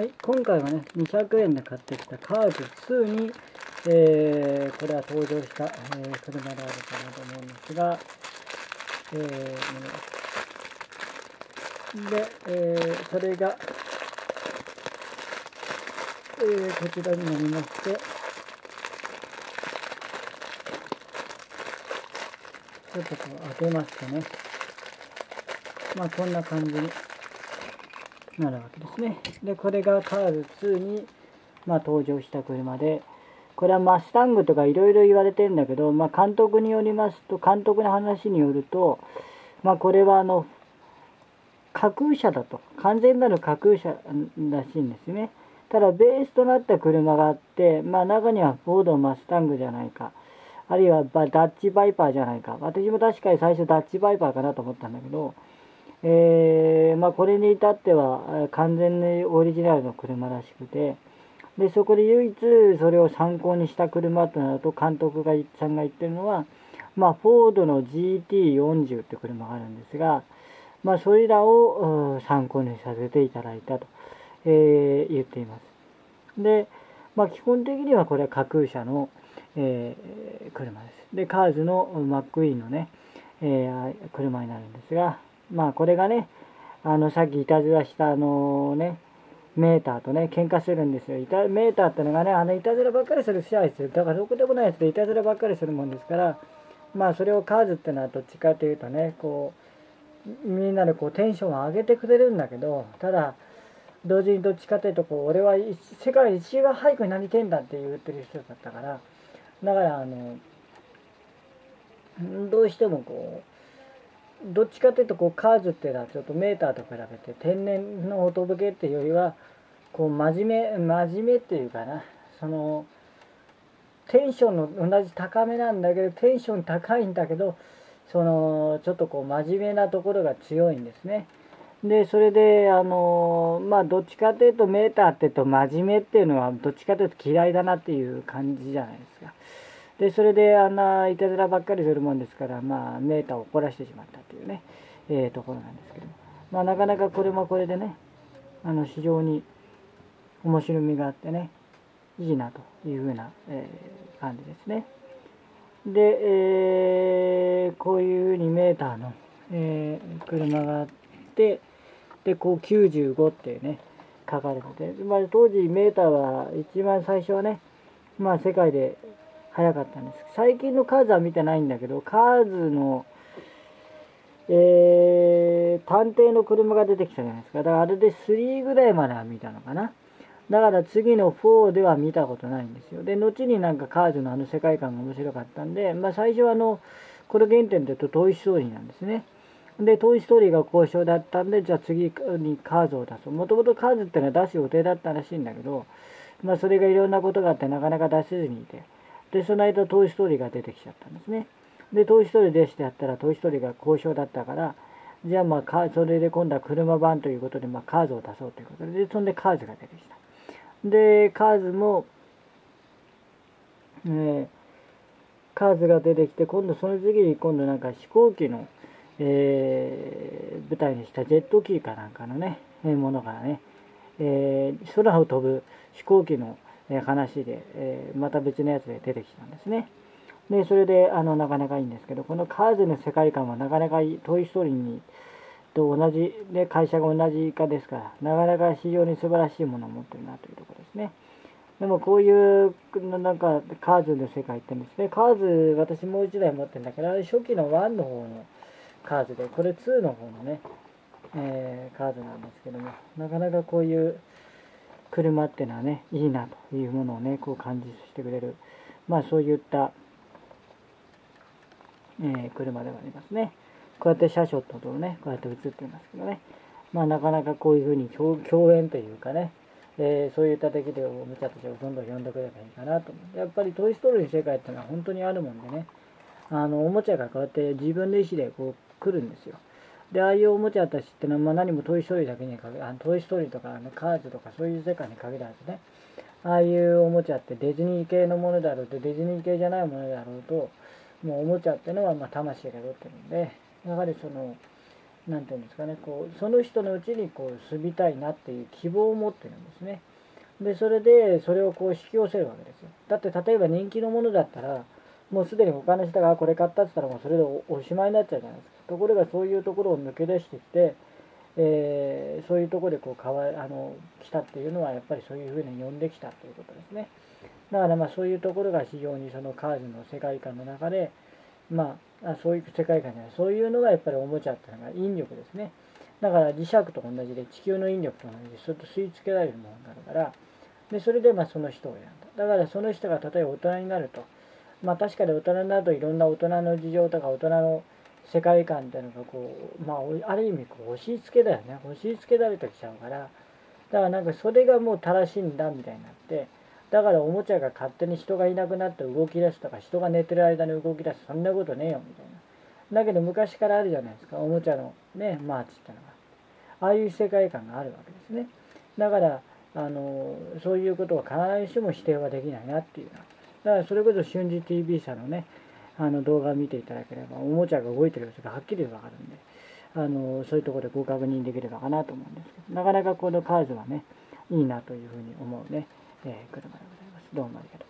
はい、今回はね、200円で買ってきたカーズ2に、えー、これは登場した、えー、車であるかなと思うんですが、えー、で、えー、それが、えー、こちらになりまして、ちょっとこう開けますとね、まあこんな感じに。なるわけですね。で、これがカール2に、まあ、登場した車で、これはマスタングとかいろいろ言われてるんだけど、まあ、監督によりますと、監督の話によると、まあ、これはあの、架空車だと。完全なる架空車らしいんですね。ただ、ベースとなった車があって、まあ、中にはフォードマスタングじゃないか。あるいはダッチバイパーじゃないか。私も確かに最初ダッチバイパーかなと思ったんだけど、えー、まあ、これに至っては完全にオリジナルの車らしくて、で、そこで唯一それを参考にした車となると、監督がさんが言ってるのは、まあ、フォードの GT40 って車があるんですが、まあ、それらを参考にさせていただいたと、えー、言っています。で、まあ、基本的にはこれは架空車の、えー、車です。で、カーズのマックイーンのね、えー、車になるんですが、まあこれがね、あのさっきいたずらしたあのね、メーターとね、喧嘩するんですよ。いたメーターってのがね、あのいたずらばっかりする支配する。だからろくでもないやつでいたずらばっかりするもんですから、まあそれをカーズってのはどっちかというとね、こう、みんなでこうテンションを上げてくれるんだけど、ただ、同時にどっちかというとこう、俺は世界一番早くになりてんだって言ってる人だったから、だからあの、どうしてもこう、どっちかというとこうカーズっていうのはちょっとメーターと比べて天然の音吹けっていうよりはこう真面目真面目っていうかなそのテンションの同じ高めなんだけどテンション高いんだけどそのちょっとこう真面目なところが強いんですね。でそれであのまあどっちかというとメーターって言うと真面目っていうのはどっちかというと嫌いだなっていう感じじゃないですか。で、それであんないたずらばっかりするもんですから、まあ、メーターを怒らしてしまったっていうね、えー、ところなんですけど。まあ、なかなかこれもこれでね、あの、非常に面白みがあってね、いいなというふうな、えー、感じですね。で、えー、こういうふうにメーターの、えー、車があって、で、こう95ってね、書かれてて、まあ、当時メーターは一番最初はね、まあ世界で早かったんです。最近のカーズは見てないんだけど、カーズの、えー、探偵の車が出てきたじゃないですか。だからあれで3ぐらいまでは見たのかな。だから次の4では見たことないんですよ。で、後になんかカーズのあの世界観が面白かったんで、まあ最初はあの、これ原点で言うとトイ・ストーリーなんですね。で、トイ・ストーリーが交渉だったんで、じゃあ次にカーズを出そう。もともとカーズってのは出す予定だったらしいんだけど、まあそれがいろんなことがあってなかなか出せずにいて。で、その間、トイ・ストーリーが出てきちゃったんですね。で、トイ・ストーリーでしてやったら、トイ・ストーリーが交渉だったから、じゃあまあ、それで今度は車版ということで、まあ、カーズを出そうということで、そんでカーズが出てきた。で、カーズも、えー、カーズが出てきて、今度その次に今度なんか飛行機の、えー、舞台にしたジェット機かなんかのね、ものがね、えー、空を飛ぶ飛行機の、話で、えまた別のやつで出てきたんですね。で、それで、あの、なかなかいいんですけど、このカーズの世界観はなかなかいい、トイ・ストーリーにと同じ、で、会社が同じ化ですから、なかなか非常に素晴らしいものを持ってるなというところですね。でもこういう、なんか、カーズの世界ってんですね、カーズ、私もう一台持ってるんだけど、初期の1の方のカーズで、これ2の方のね、えー、カーズなんですけども、なかなかこういう、車っていうのはね、いいなというものをね、こう感じしてくれる、まあそういった、えー、車ではありますね。こうやって車ショットとね、こうやって映っていますけどね。まあなかなかこういうふうに共演というかね、えー、そういった敵でおもちゃたちをどんどん呼んでくればいいかなと思う。やっぱりトイ・ストーリーの世界っていうのは本当にあるもんでね、あの、おもちゃがこうやって自分の意思でこう来るんですよ。で、ああいうおもちゃたちってのは、まあ、何もトイ・ストーリーだけに限あのトイ・ストーリーとかあのカーズとかそういう世界に限らずね、ああいうおもちゃってディズニー系のものだろうと、ディズニー系じゃないものだろうと、もうおもちゃってのはまあ魂が宿ってるんで、やはりその、何て言うんですかねこうその人のうちにこう住みたいなっていう希望を持ってるんですね。でそれでそれをこう引き寄せるわけですよ。だって例えば人気のものだったらもうすでに他の人がこれ買ったって言ったらもうそれでおしまいになっちゃうじゃないですか。ところがそういうところを抜け出してきて、えー、そういうところでこうかわあの来たっていうのはやっぱりそういうふうに呼んできたということですね。だからまあそういうところが非常にそのカーズの世界観の中でまあそういう世界観じゃないそういうのがやっぱりおもちゃっていうのが引力ですね。だから磁石と同じで地球の引力と同じでそれと吸い付けられるものがあるからでそれでまあその人を選んだ。だからその人が例えば大人になるとまあ確かに大人になるといろんな大人の事情とか大人の世界観っていうのがこうまあある意味こう押し付けだよね。押し付けられてきちゃうから。だからなんかそれがもう正しいんだみたいになってだからおもちゃが勝手に人がいなくなって動き出すとか人が寝てる間に動き出すそんなことねえよみたいな。だけど昔からあるじゃないですか。おもちゃのねマーチってのが。ああいう世界観があるわけですね。だからあのそういうことは必ずしも否定はできないなっていうだからそれこそ瞬時 TV 社のねあの動画を見ていただければおもちゃが動いてる様子がはっきり分かるんであのそういうところでご確認できればかなと思うんですけどなかなかこのカーズはねいいなというふうに思うね、えー、車でございます。どうもありがとう